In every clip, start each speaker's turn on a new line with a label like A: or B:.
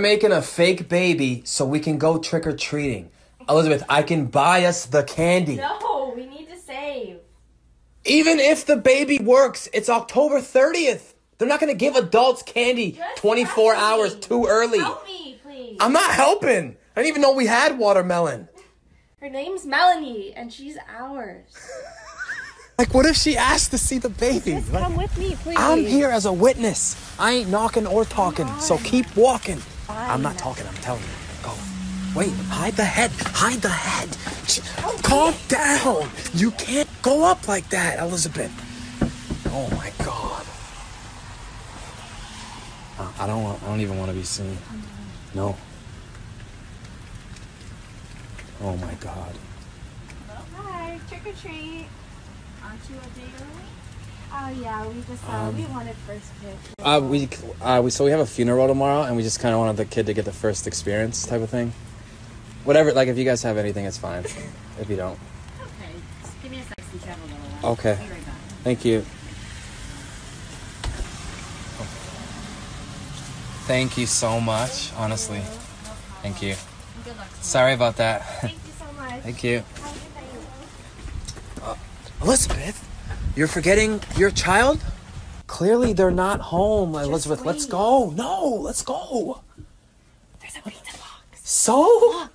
A: making a fake baby so we can go trick or treating. Elizabeth, I can buy us the candy.
B: No, we need to save.
A: Even if the baby works, it's October 30th. They're not going to give adults candy
B: Just
A: 24
B: help me.
A: hours too early.
B: Help me, please.
A: I'm not helping. I didn't even know we had watermelon.
B: Her name's Melanie, and she's ours.
A: Like, what if she asked to see the baby? Like,
B: Come with me, please.
A: I'm here as a witness. I ain't knocking or talking, so keep walking. I'm not talking, I'm telling you. Go. Wait, hide the head. Hide the head. Sh- oh, Calm down. You can't go up like that, Elizabeth. Oh my god. I don't want, I don't even want to be seen. No. Oh my god.
C: Hi, trick or treat. Aren't you a day early? Oh yeah, we just uh, we wanted first pick.
A: Uh, we, uh, we so we have a funeral tomorrow, and we just kind of wanted the kid to get the first experience, type of thing. Whatever, like if you guys have anything, it's fine. If you don't,
C: Okay, just give me a sec. since you have a little one.
A: okay.
C: Be right back.
A: Thank you. Thank you so much, honestly. Thank you.
C: Good luck.
A: Sorry about that.
C: Thank you so much.
A: Thank you.
C: A.
A: Elizabeth, you're forgetting your child? Clearly, they're not home. Elizabeth, let's go. No, let's go.
C: There's a pizza box.
A: So?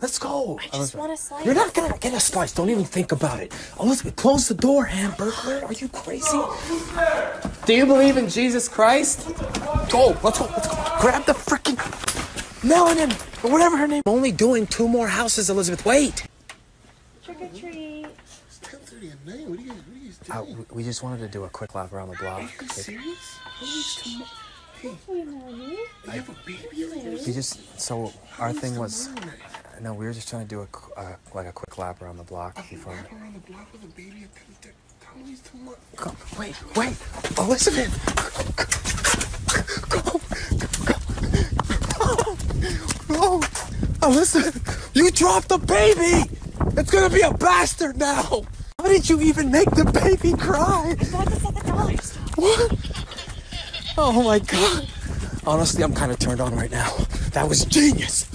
A: Let's go.
B: I just want a slice.
A: You're not gonna get a slice. Don't even think about it. Elizabeth, close the door, Hamburger. Are you crazy? Do you believe in Jesus Christ? Go. Let's go. Let's go. Grab the freaking melanin or whatever her name. Only doing two more houses, Elizabeth. Wait.
B: Trick or treat.
D: It's 10:30 at night. What are you guys? What are you guys doing?
A: Uh, we- we just wanted to do a quick lap around the block.
D: Are you serious? How is? Hey, you have a baby already?
A: We just so our thing was no, we were just trying to do a uh, like a quick lap around the block before.
D: Walking around the block with a baby at 10:30. How is tomorrow?
A: Go, wait, wait, Elizabeth. Go, go, go. No, Elizabeth, you dropped the baby. It's gonna be a bastard now. How did you even make the baby cry? What? Oh my god. Honestly, I'm kind of turned on right now. That was genius.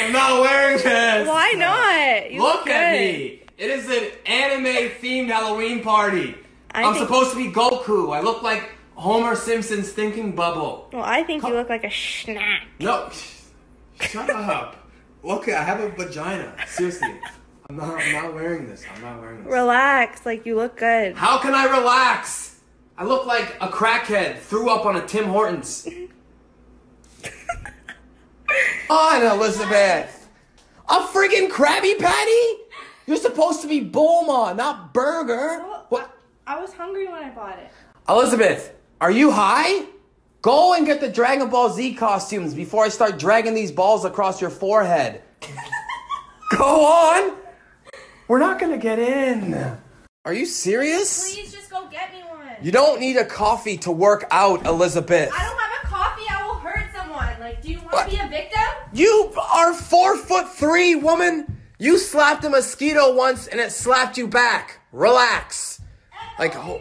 A: I'm not wearing this.
B: Why not? You
A: Look at me. It is an anime themed Halloween party.
B: I
A: I'm
B: think-
A: supposed to be Goku. I look like Homer Simpson's thinking bubble.
B: Well, I think you look like a snack.
A: No, shut up. Look, I have a vagina. Seriously, I'm not. I'm not wearing this. I'm not wearing this.
B: Relax, like you look good.
A: How can I relax? I look like a crackhead threw up on a Tim Hortons. Oh, on Elizabeth. A friggin' Krabby Patty? You're supposed to be Bulma, not Burger. What?
B: I was hungry when I bought it.
A: Elizabeth, are you high? Go and get the Dragon Ball Z costumes before I start dragging these balls across your forehead. Go on. We're not gonna get in. Are you serious?
B: Please just go get me one.
A: You don't need a coffee to work out, Elizabeth.
B: I don't have a coffee. I will hurt someone. Like, do you want to be a victim?
A: You are four foot three, woman. You slapped a mosquito once and it slapped you back. Relax. Like, ho-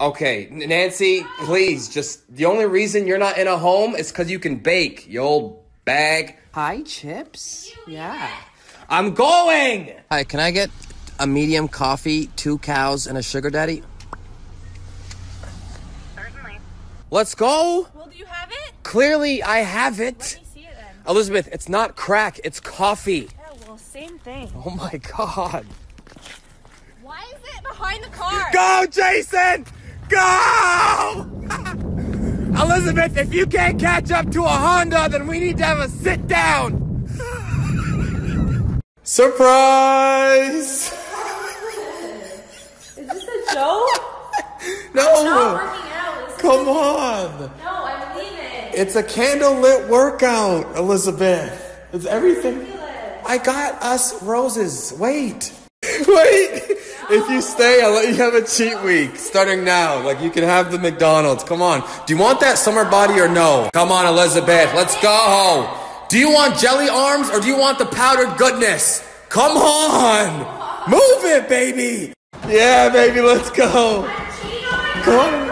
A: okay, Nancy, please, just the only reason you're not in a home is because you can bake, you old bag. Hi, Chips. Yeah. I'm going. Hi, can I get a medium coffee, two cows, and a sugar daddy?
C: Certainly.
A: Let's go.
B: Well, do you have it?
A: Clearly, I have it.
B: Let me see it then.
A: Elizabeth, it's not crack, it's coffee.
B: Yeah, well, same thing.
A: Oh my god.
B: Why is it behind the car?
A: Go, Jason! Go! Elizabeth, if you can't catch up to a Honda, then we need to have a sit down. Surprise!
B: Is this a joke?
A: No!
B: Out.
A: Come on!
B: No, I'm leaving.
A: It's a candlelit workout, Elizabeth. It's everything. I got us roses. Wait. Wait. If you stay, I'll let you have a cheat week starting now. Like you can have the McDonald's. Come on. Do you want that summer body or no? Come on, Elizabeth. Let's go. Do you want jelly arms or do you want the powdered goodness? Come on. Move it, baby. Yeah, baby. Let's go. Come on.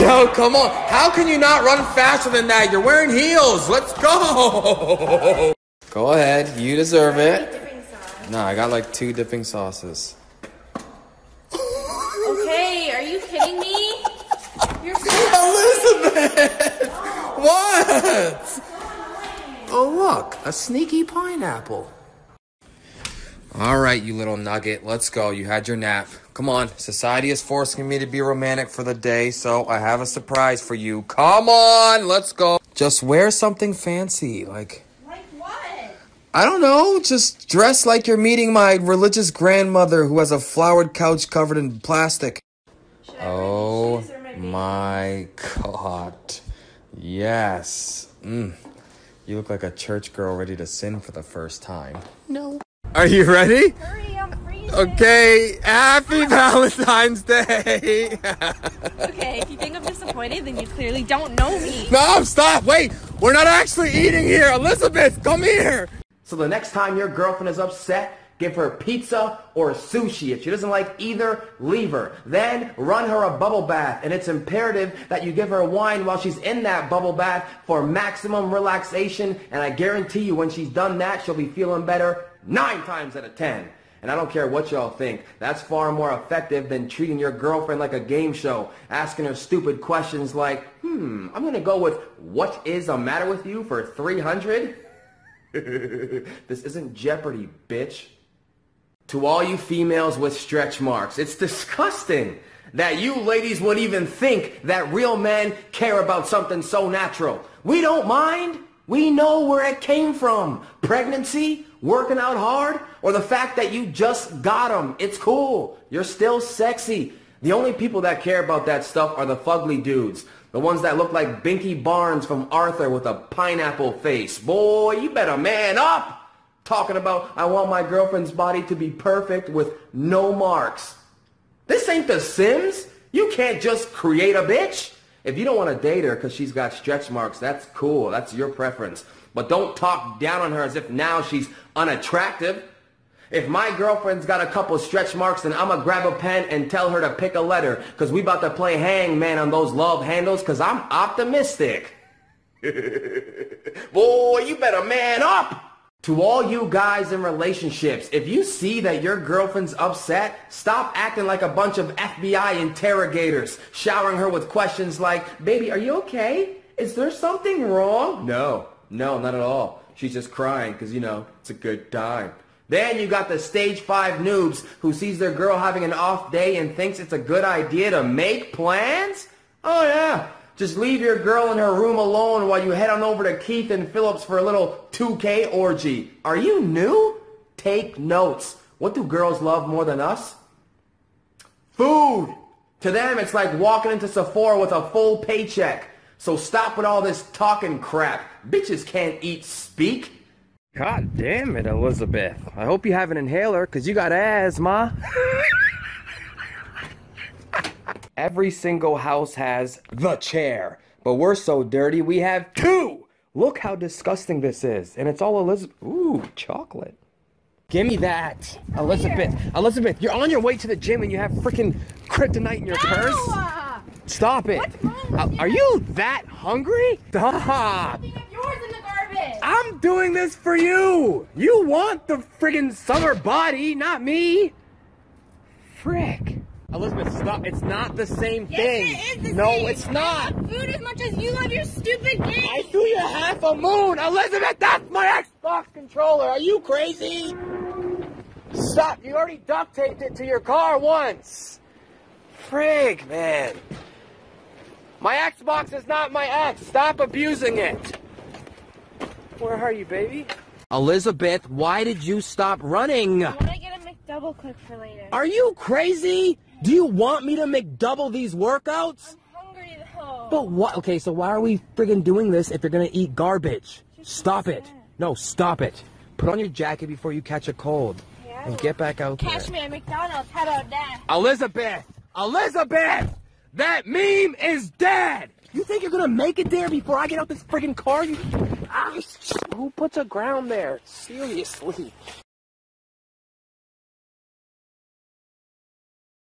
A: No, come on. How can you not run faster than that? You're wearing heels. Let's go. Go ahead. You deserve it. No, I got like two dipping sauces.
B: Okay, are you kidding me? You're so
A: Elizabeth! What? Oh, look, a sneaky pineapple. All right, you little nugget, let's go. You had your nap. Come on, society is forcing me to be romantic for the day, so I have a surprise for you. Come on, let's go. Just wear something fancy, like.
B: like what?
A: I don't know, just dress like you're meeting my religious grandmother who has a flowered couch covered in plastic.
B: Should I
A: Oh
B: these shoes or my
A: my god. Yes. Mm. You look like a church girl ready to sin for the first time. No. Are you ready?
C: Hurry, I'm freezing.
A: Okay, happy Valentine's Day.
B: Okay, if you think I'm disappointed, then you clearly don't know me.
A: no, stop. Wait, we're not actually eating here. Elizabeth, come here.
E: So the next time your girlfriend is upset, give her pizza or sushi. If she doesn't like either, leave her. Then run her a bubble bath. And it's imperative that you give her wine while she's in that bubble bath for maximum relaxation. And I guarantee you when she's done that, she'll be feeling better nine times out of ten. And I don't care what y'all think. That's far more effective than treating your girlfriend like a game show, asking her stupid questions like, hmm, I'm gonna go with, what is the matter with you for 300? this isn't Jeopardy, bitch. To all you females with stretch marks, it's disgusting that you ladies would even think that real men care about something so natural. We don't mind. We know where it came from. Pregnancy, working out hard, or the fact that you just got them. It's cool. You're still sexy. The only people that care about that stuff are the fugly dudes. The ones that look like Binky Barnes from Arthur with a pineapple face. Boy, you better man up! Talking about, I want my girlfriend's body to be perfect with no marks. This ain't The Sims. You can't just create a bitch. If you don't want to date her because she's got stretch marks, that's cool. That's your preference. But don't talk down on her as if now she's unattractive. If my girlfriend's got a couple stretch marks, then I'm going to grab a pen and tell her to pick a letter because we about to play hangman on those love handles because I'm optimistic. Boy, you better man up. To all you guys in relationships, if you see that your girlfriend's upset, stop acting like a bunch of FBI interrogators, showering her with questions like, baby, are you okay? Is there something wrong? No, no, not at all. She's just crying because, you know, it's a good time. Then you got the stage five noobs who sees their girl having an off day and thinks it's a good idea to make plans? Oh yeah, just leave your girl in her room alone while you head on over to Keith and Phillips for a little 2K orgy. Are you new? Take notes. What do girls love more than us? Food. To them, it's like walking into Sephora with a full paycheck. So stop with all this talking crap. Bitches can't eat speak.
A: God damn it, Elizabeth. I hope you have an inhaler because you got asthma. Every single house has the chair, but we're so dirty we have two. Look how disgusting this is. And it's all Elizabeth. Ooh, chocolate. Give me that. Elizabeth. Elizabeth, you're on your way to the gym and you have freaking kryptonite in your purse.
C: Ow!
A: Stop it.
C: What's wrong with
A: Uh,
C: you?
A: Are you that hungry? Stop.
C: Yours in the garbage.
A: I'm doing this for you. You want the friggin' summer body, not me. Frick. Elizabeth, stop. It's not the same thing.
C: Yes, it is the
A: no,
C: same.
A: it's
C: I
A: not.
C: love food as much as you love your stupid game.
A: I threw you half a moon. Elizabeth, that's my Xbox controller. Are you crazy? Stop. You already duct taped it to your car once. Frig, man. My Xbox is not my ex. Stop abusing it. Where are you, baby? Elizabeth, why did you stop running?
C: I want to get a McDouble cook for later.
A: Are you crazy? Do you want me to make double these workouts?
C: I'm hungry though.
A: But what? Okay, so why are we friggin' doing this if you're gonna eat garbage? Stop it. No, stop it. Put on your jacket before you catch a cold.
C: Yeah.
A: And get back out there.
C: Catch me at McDonald's. How about that?
A: Elizabeth! Elizabeth! That meme is dead! You think you're gonna make it there before I get out this friggin' car? You... Ah, who puts a ground there? Seriously.